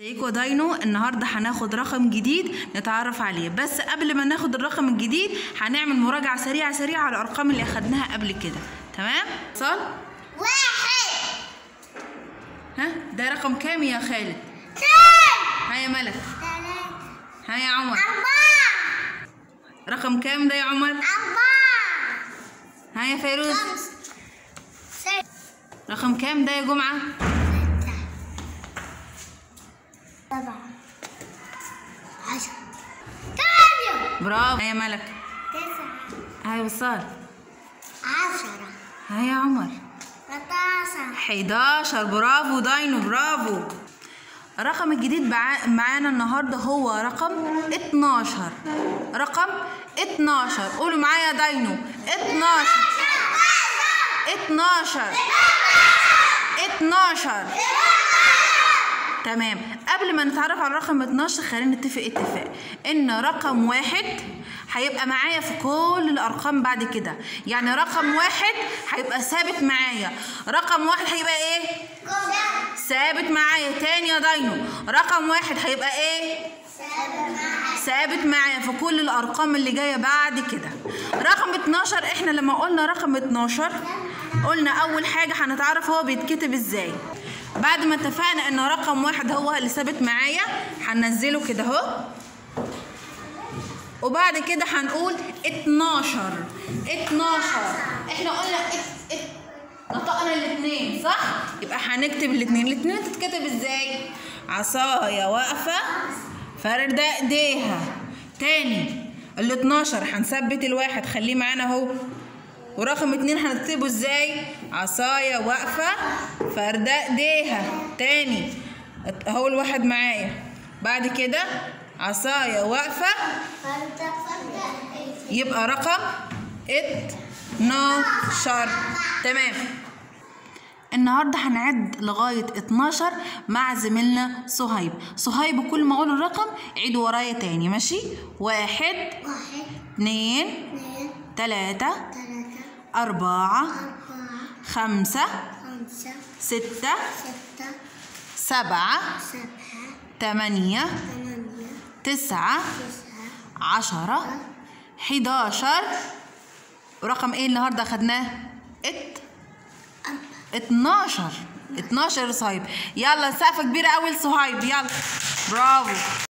ازيكم داينو النهارده هناخد رقم جديد نتعرف عليه. بس قبل ما ناخد الرقم الجديد هنعمل مراجعة سريعة سريعة على الأرقام اللي أخدناها قبل كده. تمام؟ صال واحد. ها؟ ده رقم كام يا خالد؟ اثنين ها يا ملك. ثلاثة ها يا عمر. أربعة. رقم كام ده يا عمر؟ أربعة. ها يا فيروز. خمسة. رقم كام ده يا جمعة؟ سبعة. عشرة. ثمانية برافو. يا ملك تسعة. ها يا وصال. عشرة. ها يا عمر. 13 11 برافو داينو برافو. الرقم الجديد معانا النهارده هو رقم 12 رقم 12 قولوا معايا يا داينو. 12 12 12 تمام. قبل ما نتعرف على رقم 12 خلينا نتفق اتفاق. إن رقم واحد هيبقى معايا في كل الأرقام بعد كده. يعني رقم واحد هيبقى ثابت معايا. رقم واحد هيبقى إيه؟ ثابت معايا. تاني يا داينو. رقم واحد هيبقى إيه؟ ثابت معايا في كل الأرقام اللي جاية بعد كده. رقم 12 إحنا لما قلنا رقم 12 قلنا أول حاجة هنتعرف هو بيتكتب إزاي. بعد ما اتفقنا ان رقم واحد هو اللي ثابت معايا هننزله كده اهو. وبعد كده هنقول 12 12 إحنا قلنا نطقنا الاثنين صح؟ يبقى هنكتب الاثنين الاثنين تتكتب إزاي؟ عصايا واقفة فاردة ايديها. تاني ال 12 هنثبت الواحد. خليه معانا اهو. ورقم اتنين هنكتبه إزاي؟ عصايا واقفة فاردة ايديها تاني اهو الواحد معايا. بعد كده عصايا واقفة. يبقى رقم 12 تمام. النهارده هنعد لغاية 12 مع زميلنا صهيب. صهيب كل ما أقول الرقم عيد ورايا تاني. ماشي؟ واحد واحد اتنين اثنين تلاتة أربعة خمسة ستة سبعة ثمانية تسعة عشرة حداشر. رقم إيه النهارده خدناه؟ ات اتناشر. اتناشر صهيب. يلا سقفة كبيرة أوي لصهيب. يلا. برافو.